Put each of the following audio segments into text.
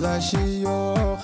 正しいよ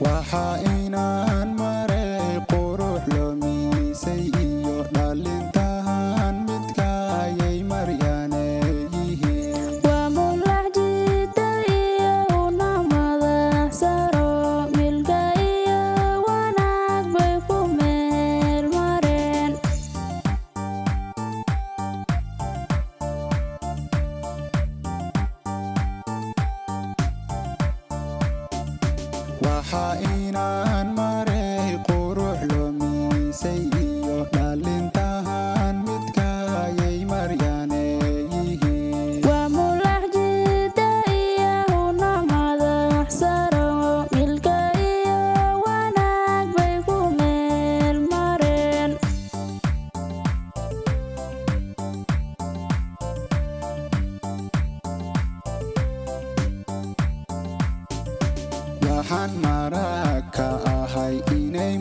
وحائنا high enough. waxaan maraka ka ahay inay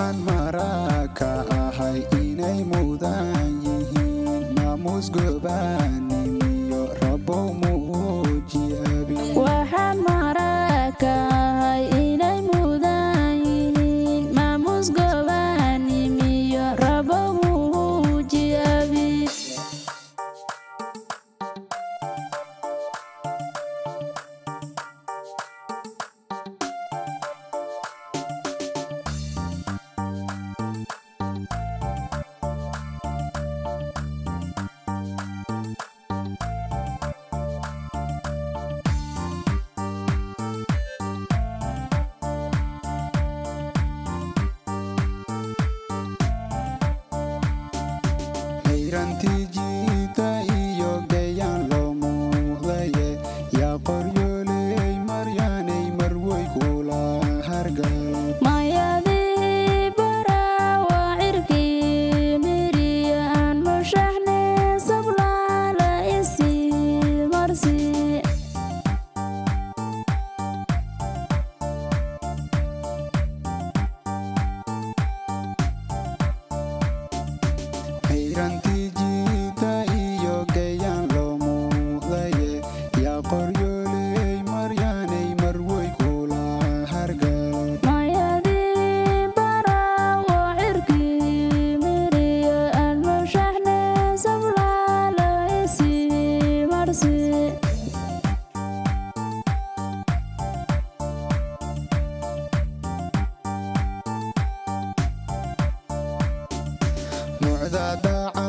waxaan maraag ka ahay inay mudan yihiin maamuus gobaan ذا باع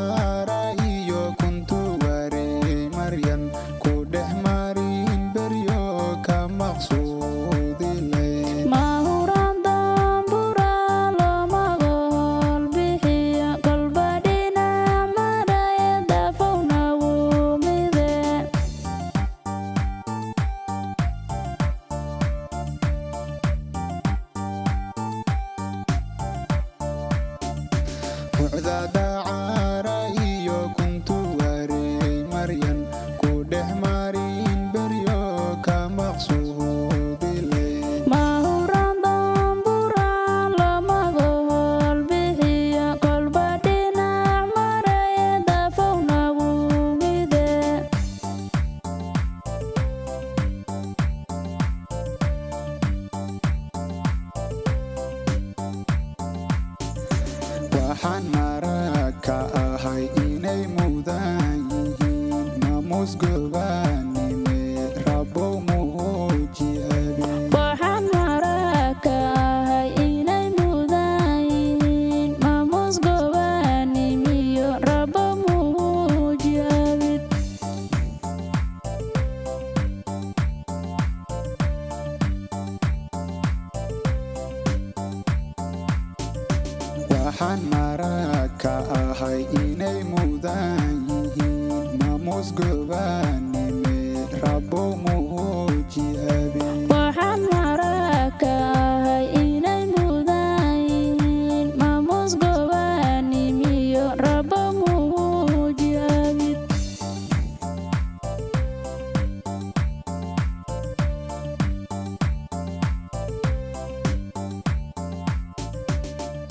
waxaan marag ka ahay inay mudan yihiin. Maamuus gobaanime rabow waxaan marag ka ahay inay mudan yihiin. Maamuus gobaanime rabo muhujiya